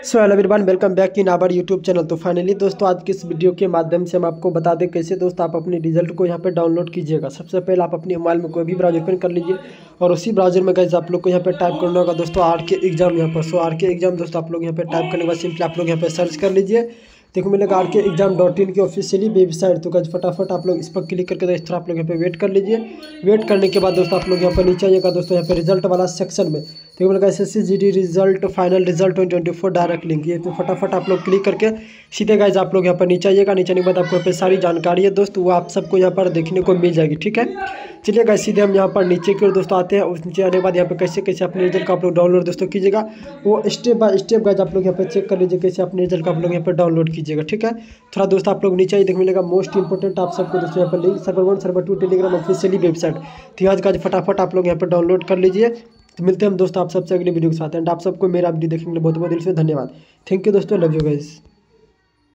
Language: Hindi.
So hello everyone welcome back in our YouTube channel तो फाइनली दोस्तों, आज की इस वीडियो के माध्यम से हम आपको बता दें कैसे दोस्तों आप अपने रिज़ल्ट को यहाँ पे डाउनलोड कीजिएगा। सबसे पहले आप अपने मोबाइल में कोई भी ब्राउज़र ओपन कर लीजिए और उसी ब्राउज़र में गैस आप लोग को यहाँ पे टाइप करना होगा दोस्तों आर के एग्ज़ाम यहाँ पर। सो आर के एग्ज़ाम दोस्तों आप लोग यहाँ पे टाइप करने के बाद सिंपली आप लोग यहाँ पे सर्च कर लीजिए। देखो मिलेगा आर के एग्ज़ाम डॉट इन की ऑफिशियली वेबसाइट तो गज फटाफट आप लोग इस पर क्लिक करके दोस्तों आप लोग यहाँ पे वेट कर लीजिए। वेट करने के बाद दोस्तों आप लोग यहाँ पर नीचे आइएगा दोस्तों यहाँ पे रिज़ल्ट वाला सेक्शन में। देखो मिलेगा S S result final result twenty twenty four direct link ये तो फटाफट आप लोग क्लिक करके सीधे गाइज़ आप लोग यहाँ पर नीचे आइएगा, नीचे आने के बाद आपको यहाँ पर सारी जानकारी है, दोस्त, वो आप सबको यहाँ पर देखने को मिल जाएगी, ठीक है? चलिए गाइज़ सीधे हम यहाँ पर नीचे की ओर, दोस्तों, आते हैं, उस नीचे आने के बाद यहाँ पर कैसे कैसे अपने रिज़ल्ट का आप लोग डाउनलोड दोस्तों, कीजिएगा, वो स्टेप बाय स्टेप गाइज़ आप लोग यहाँ पर चेक कर लीजिए, कैसे अपने रिज़ल्ट का आप लोग यहाँ पर डाउनलोड कीजिएगा, ठीक है? थोड़ा, दोस्तों, आप लोग नीचे ही देख मिलेगा मोस्ट इंपॉर्टेंट आप सबको, दोस्तों, यहाँ पर link server one server two Telegram officially website तो आज गाइज़ फटाफट आप लोग यहाँ पर डाउनलोड कर लीजिए तो मिलते हैं हम दोस्तों आप सबसे अगले वीडियो के साथ। एंड आप सबको मेरा वीडियो देखने के लिए बहुत बहुत दिल से धन्यवाद। थैंक यू दोस्तों लव यू गाइस